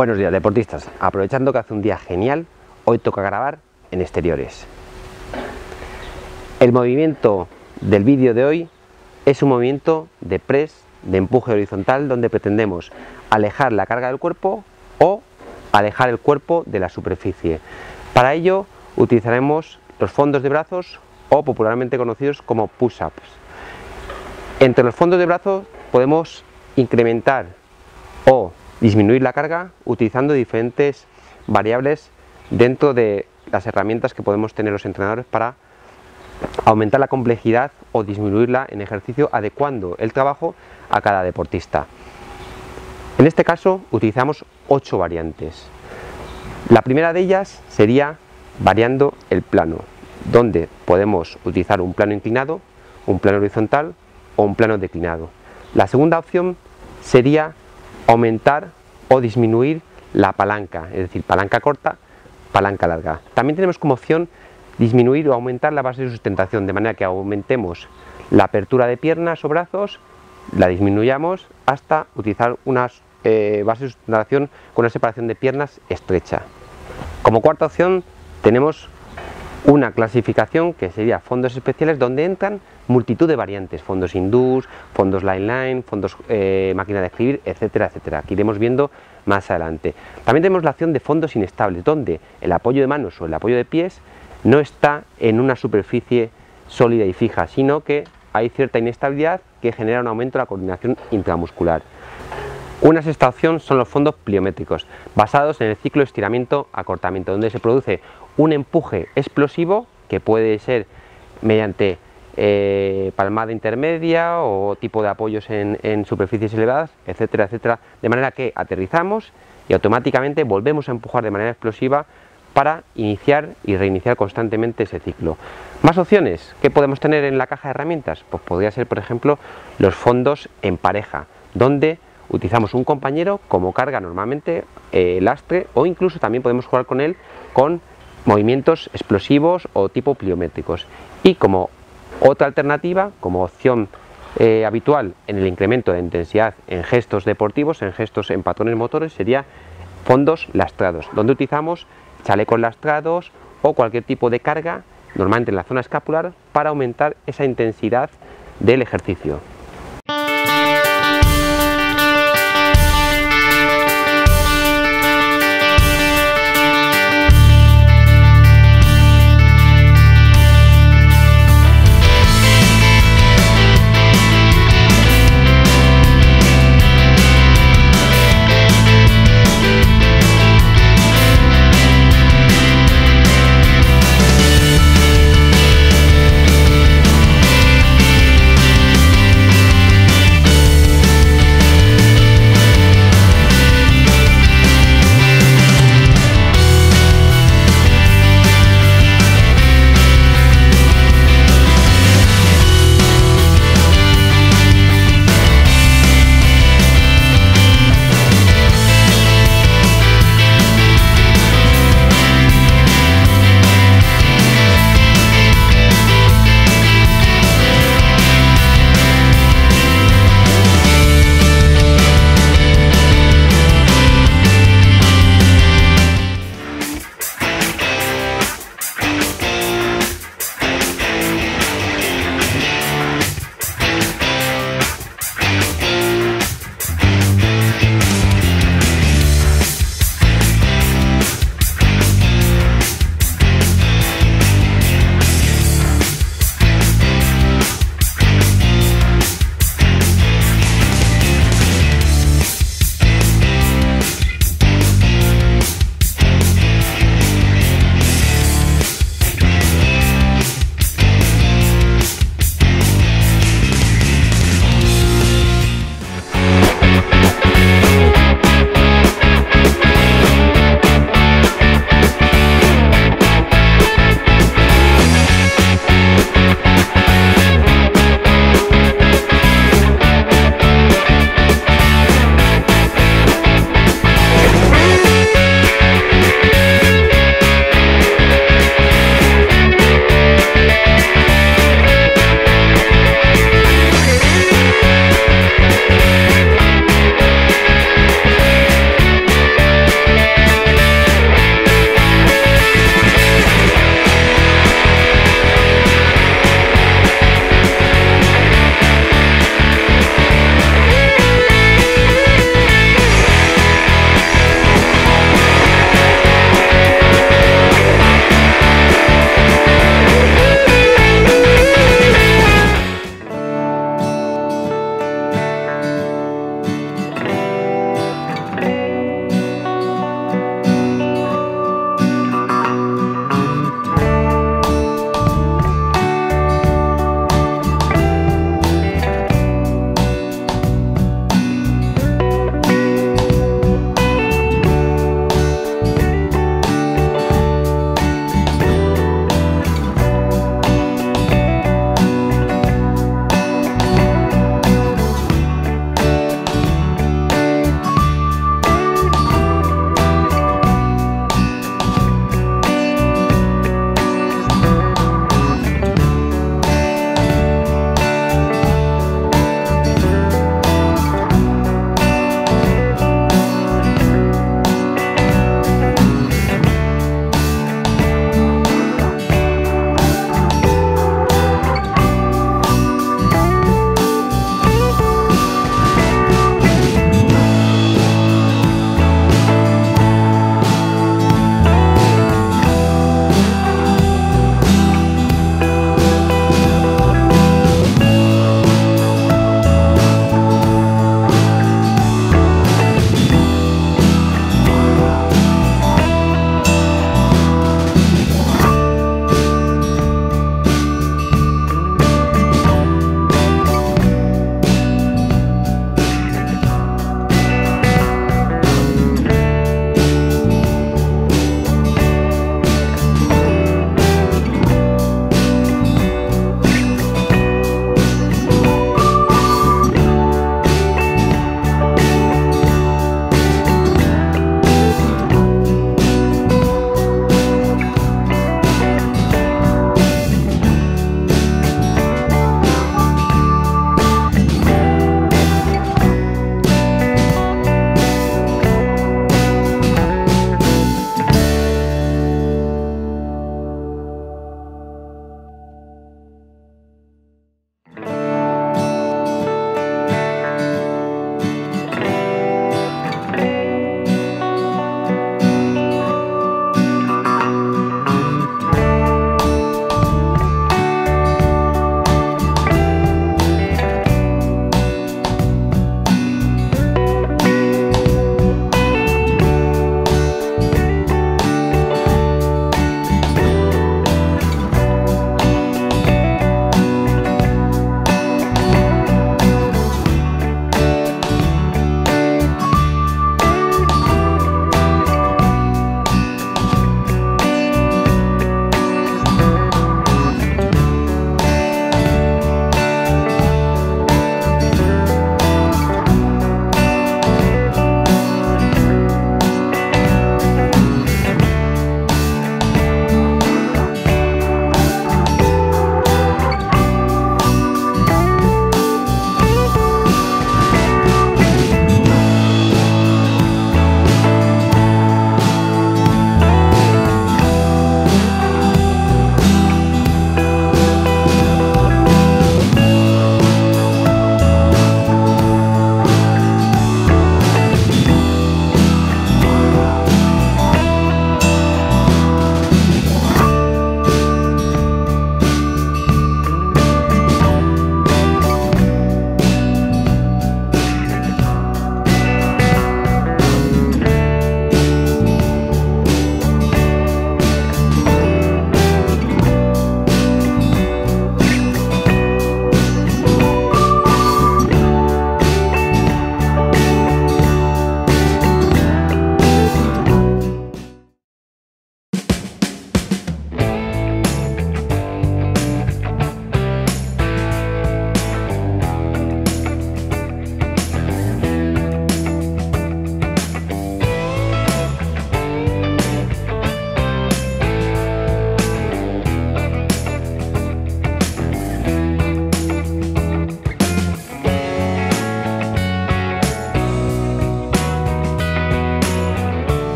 Buenos días deportistas, aprovechando que hace un día genial, hoy toca grabar en exteriores. El movimiento del vídeo de hoy es un movimiento de press, de empuje horizontal, donde pretendemos alejar la carga del cuerpo o alejar el cuerpo de la superficie. Para ello utilizaremos los fondos de brazos o popularmente conocidos como push-ups. Entre los fondos de brazos podemos incrementar o disminuir la carga utilizando diferentes variables dentro de las herramientas que podemos tener los entrenadores para aumentar la complejidad o disminuirla en ejercicio adecuando el trabajo a cada deportista. En este caso utilizamos ocho variantes. La primera de ellas sería variando el plano, donde podemos utilizar un plano inclinado, un plano horizontal o un plano declinado. La segunda opción sería aumentar o disminuir la palanca, es decir, palanca corta, palanca larga. También tenemos como opción disminuir o aumentar la base de sustentación, de manera que aumentemos la apertura de piernas o brazos, la disminuyamos hasta utilizar unas eh, bases de sustentación con una separación de piernas estrecha. Como cuarta opción tenemos una clasificación que sería fondos especiales donde entran multitud de variantes, fondos hindús, fondos line line, fondos eh, máquina de escribir, etcétera, etcétera, que iremos viendo más adelante. También tenemos la opción de fondos inestables, donde el apoyo de manos o el apoyo de pies no está en una superficie sólida y fija, sino que hay cierta inestabilidad que genera un aumento de la coordinación intramuscular. Una sexta opción son los fondos pliométricos, basados en el ciclo estiramiento-acortamiento, donde se produce un empuje explosivo que puede ser mediante eh, palmada intermedia o tipo de apoyos en, superficies elevadas, etcétera, etcétera, de manera que aterrizamos y automáticamente volvemos a empujar de manera explosiva para iniciar y reiniciar constantemente ese ciclo. Más opciones que podemos tener en la caja de herramientas, pues podría ser por ejemplo los fondos en pareja, donde utilizamos un compañero como carga normalmente eh, lastre o incluso también podemos jugar con él con movimientos explosivos o tipo pliométricos. Y como otra alternativa como opción eh, habitual en el incremento de intensidad en gestos deportivos en gestos en patrones motores sería fondos lastrados donde utilizamos chalecos lastrados o cualquier tipo de carga normalmente en la zona escapular para aumentar esa intensidad del ejercicio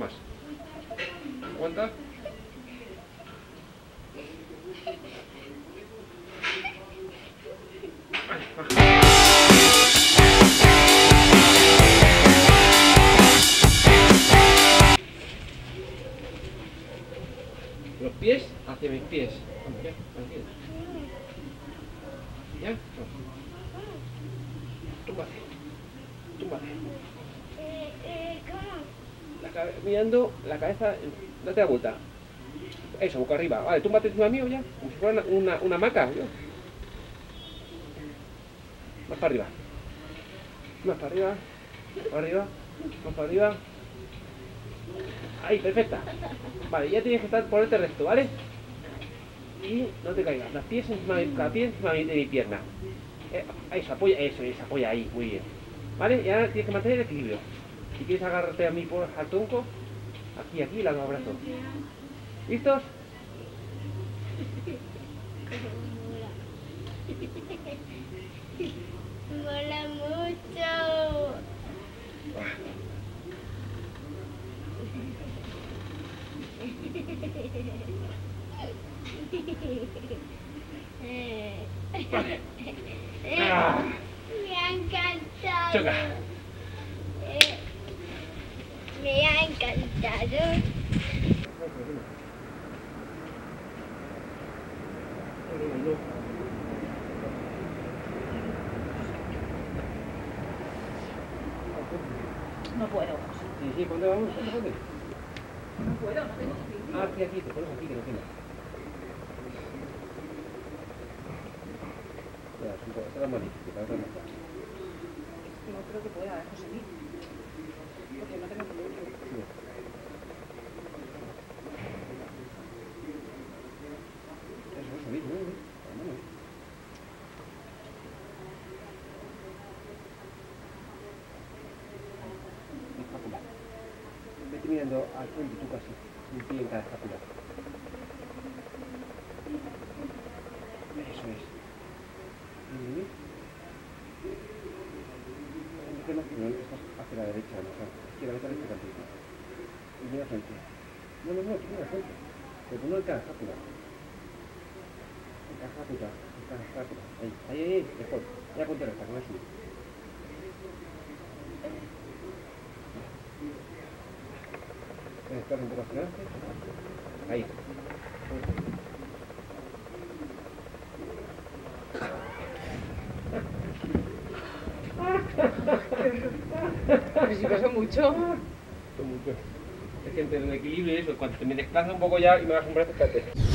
más. Aguanta. Los pies hacia mis pies. Ya. ¿Ya? Túmbate. Túmbate. Eh, eh, ¿cómo? La cabe- mirando la cabeza, date la vuelta. Eso, boca arriba. Vale, túmbate encima mío ya, como si fuera una, una. ¿yo? Más para arriba. Más para arriba. Más para arriba. Más para arriba. Ahí, perfecta. Vale, ya tienes que estar, ponerte recto, ¿vale? Y no te caigas. Las pies encima de, cada pie encima de mi pierna. Eh, eso, apoya, eso, eso, apoya ahí, muy bien. ¿Vale? Y ahora tienes que mantener el equilibrio. Si quieres agarrarte a mí por al tronco, aquí, aquí, la abrazo. ¿Listos? Mola mucho. Me ha encantado. choca. Eh, me ha No puedo. Sí, sí, ¿dónde vamos? ¿Dónde? No puedo, no tengo sitio. Ah, aquí, aquí, te pones aquí, que no tiene. Ya, es un poco, más difícil. No creo que pueda, José Luis. Porque no tengo equilibrio. Sí. Eso, eso, bien, bien, bien. Vámonos. Escápula. Mirando al frente tú casi, un pie en cada escápula. Eso es. Poquito más, pero estás hacia la derecha, no, o sea, izquierda, vete a la izquierda un poquito. Y mira frente. No, no, no, tú mira frente. Pero uno en cada escápula. En cada escápula, en cada escápula. Ahí, ahí, ahí, mejor. Ya ponte recta, con eso. Poco hacia adelante. Ahí. Pero si pasa mucho. mucho. Es que entre el equilibrio y eso, cuando te me desplazas un poco ya y me das un brazo, espérate.